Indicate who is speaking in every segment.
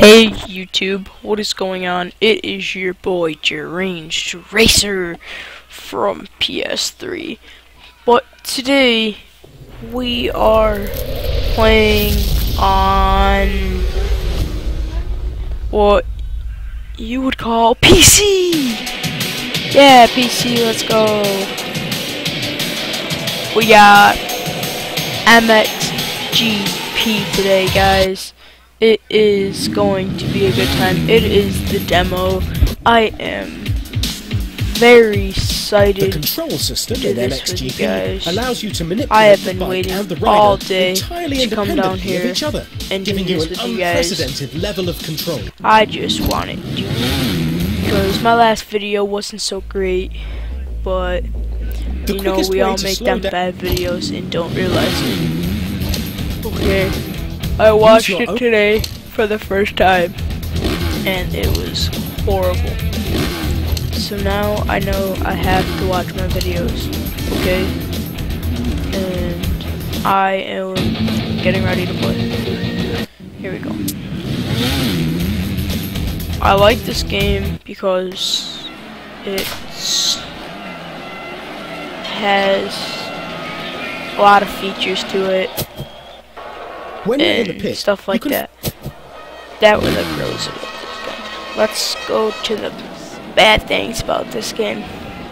Speaker 1: Hey YouTube, what is going on? It is your boy Deranged Racer from PS3. But today we are playing on what you would call PC. Yeah, PC, let's go. We got MXGP today, guys. It is going to be a good time. It is the demo. I am very excited.
Speaker 2: The control system in MXGP allows you to manipulate
Speaker 1: I have
Speaker 2: the
Speaker 1: been
Speaker 2: bike
Speaker 1: waiting
Speaker 2: and the rider
Speaker 1: all day
Speaker 2: entirely
Speaker 1: to come down
Speaker 2: independently
Speaker 1: here
Speaker 2: of each other,
Speaker 1: and
Speaker 2: giving you an
Speaker 1: with you
Speaker 2: unprecedented level of control.
Speaker 1: I just wanted to because my last video wasn't so great, but
Speaker 2: The
Speaker 1: you know we all make them bad videos and don't realize it. Okay, I watched it today for the first time, and it was horrible. So now I know I have to watch my videos, okay? And I am getting ready to play. Here we go. I like this game because it has a lot of features to it
Speaker 2: When you're in the pit,
Speaker 1: stuff like that. That pros of it. Let's go to the bad things about this game.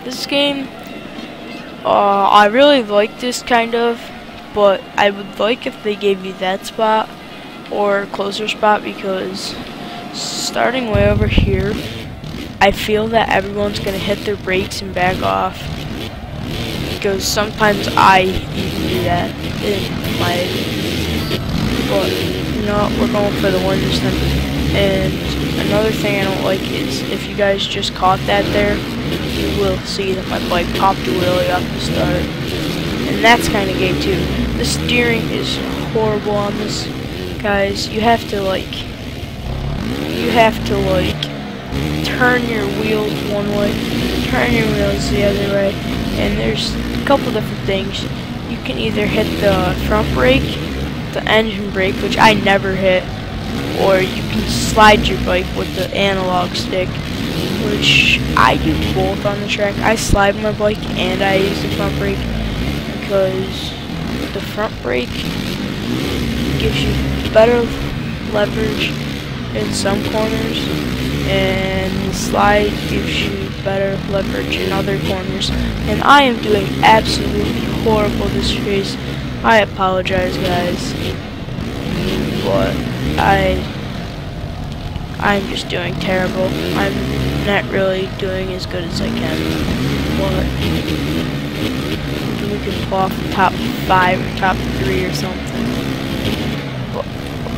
Speaker 1: This game, uh, I really like this kind of, but I would like if they gave you that spot or closer spot because starting way over here, I feel that everyone's gonna hit their brakes and back off because sometimes I even do that in my but you we're going for the win this. And another thing I don't like is if you guys just caught that there, you will see that my bike popped a wheelie off the start. And that's kind of gay too. The steering is horrible on this, guys. You have to like, you have to like turn your wheels one way, turn your wheels the other way, and there's a couple different things. You can either hit the front brake, the engine brake, which I never hit, or you can slide your bike with the analog stick, which I do both on the track. I slide my bike and I use the front brake because the front brake gives you better leverage in some corners and the slide gives you better leverage in other corners and I am doing absolutely horrible this race I apologize guys. But I I'm just doing terrible. I'm not really doing as good as I can. But we can pull off top five or top three or something? But,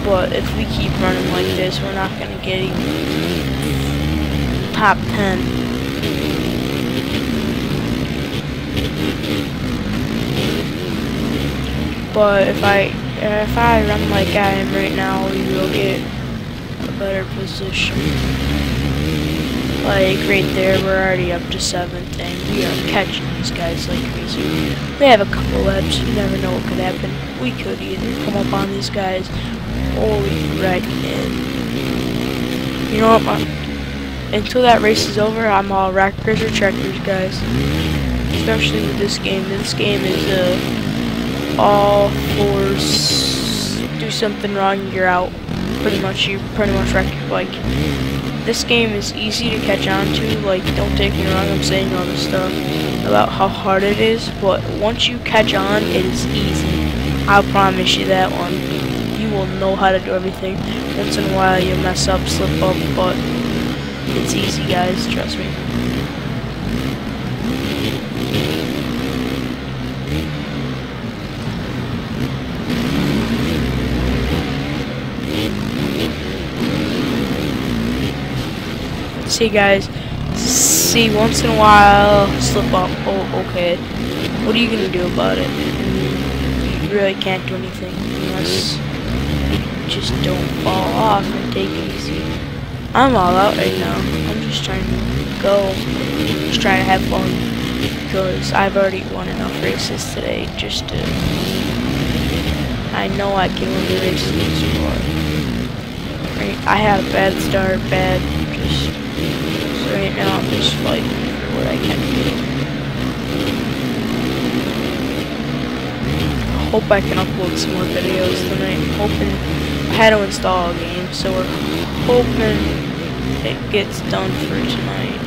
Speaker 1: but if we keep running like this we're not gonna get even top 10 But if I if I run like I am right now, we will get a better position. Like right there, we're already up to seventh, and we are catching these guys like crazy. We have a couple laps. You never know what could happen. We could either come up on these guys, or we could wreck in. You know what? My, until that race is over, I'm all rackers or checkers, guys. Especially with this game. This game is uh, all fours do something wrong, you're out. Pretty much, you pretty much wreck your bike. This game is easy to catch on to. Like, don't take me wrong, I'm saying all this stuff about how hard it is, but once you catch on, it is easy. I'll promise you that one. You will know how to do everything. Once in a while, you mess up, slip up, but it's easy, guys. Trust me. See, guys. See, once in a while, slip up. Oh, okay. What are you gonna do about it? You really can't do anything unless you just don't fall off and take it easy. I'm all out right now. I'm just trying to go. Just trying to have fun. Because I've already won enough races today just to... I know I can win the races. Right, I had a bad start, bad, just, right now I'm just for what I can do. Hope I can upload some more videos tonight. hoping I had to install a game, so we're hoping it gets done for tonight.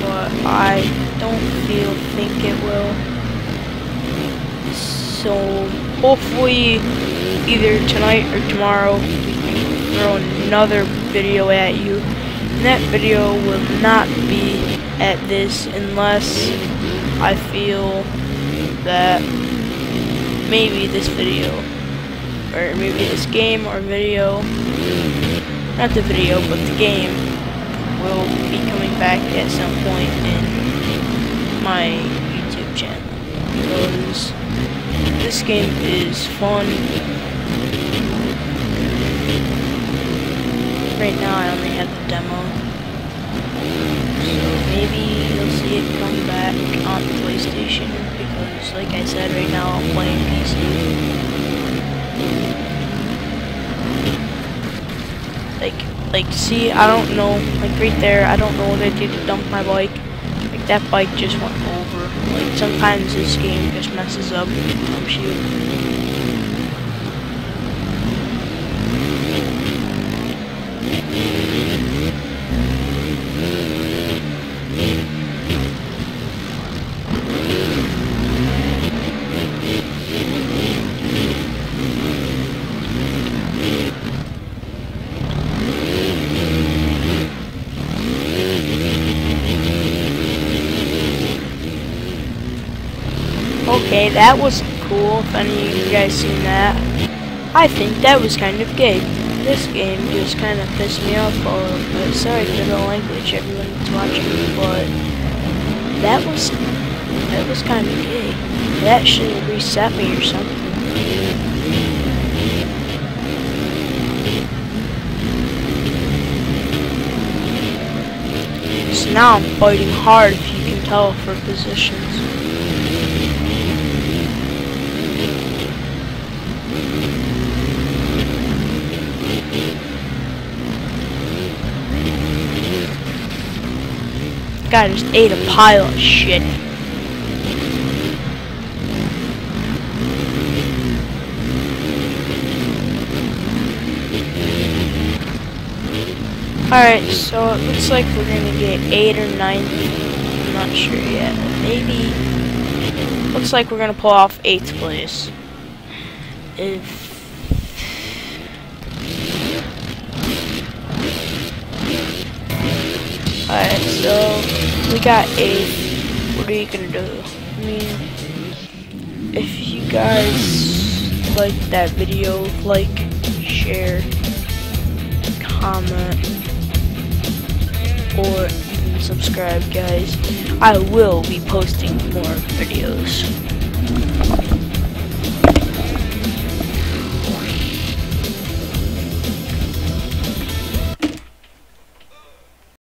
Speaker 1: But I don't feel think it will. So hopefully either tonight or tomorrow we can throw another video at you. That video will not be at this unless I feel that maybe this video or maybe this game or video not the video but the game will be coming back at some point in my YouTube channel. Because this game is fun right now I only have the demo. So maybe you'll see it come back on PlayStation because like I said right now I'm playing PC like like see I don't know like right there I don't know what I did to dump my bike. Like that bike just went over. Like sometimes this game just messes up Okay, that was cool, if any of you guys seen that. I think that was kind of gay. This game just kind of pissed me off a little bit. Sorry for the language, everyone that's watching, but that was, that was kind of gay. That should reset me or something. So now I'm fighting hard if you can tell for positions. Guy just ate a pile of shit. Alright, so it looks like we're gonna get 8 or 9. I'm not sure yet. Maybe. Looks like we're gonna pull off 8th place. If Alright, so we got eight. What are you gonna do? I mean, if you guys like that video, like, share, comment, or subscribe, guys. I will be posting more videos.